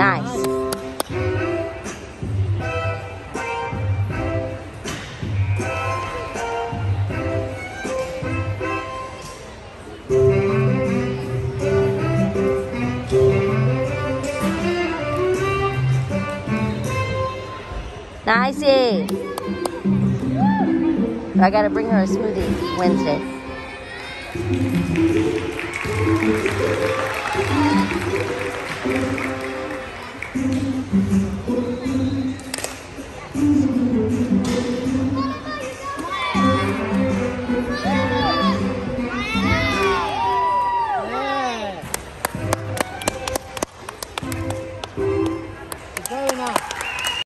Nice. Nicey. I gotta bring her a smoothie Wednesday.